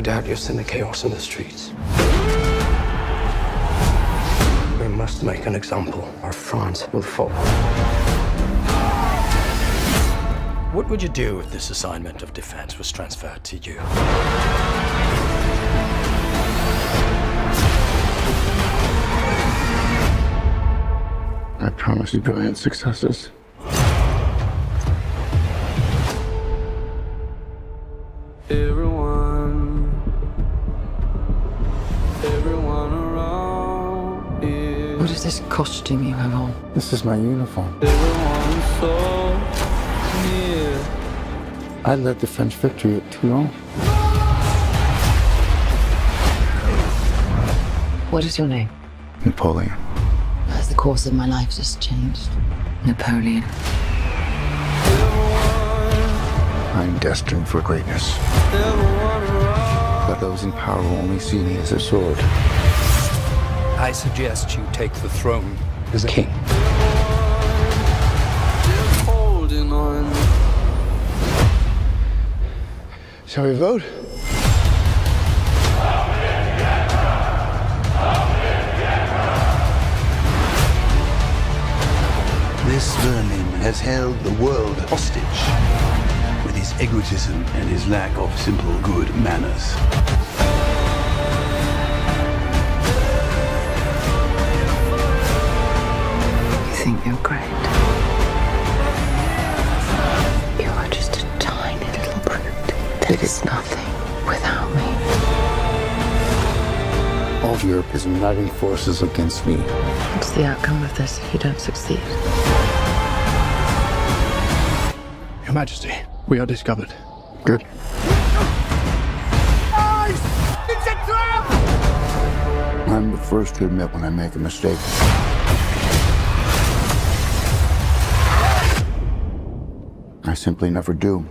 doubt you've seen the chaos in the streets. We must make an example, or France will fall. What would you do if this assignment of defense was transferred to you? I promise you brilliant successes. Everyone, What is this costume you have on? This is my uniform. so. I led the French victory at Toulon. What is your name? Napoleon. As the course of my life just changed. Napoleon. I'm destined for greatness. But those in power will only see me as a sword. I suggest you take the throne as a king. Holding on. Shall we vote? This vermin has held the world hostage with his egotism and his lack of simple good manners. Think you're great. You are just a tiny little brute that is nothing without me. All of Europe is uniting forces against me. What's the outcome of this if you don't succeed? Your Majesty, we are discovered. Good. I'm the first to admit when I make a mistake. I simply never do.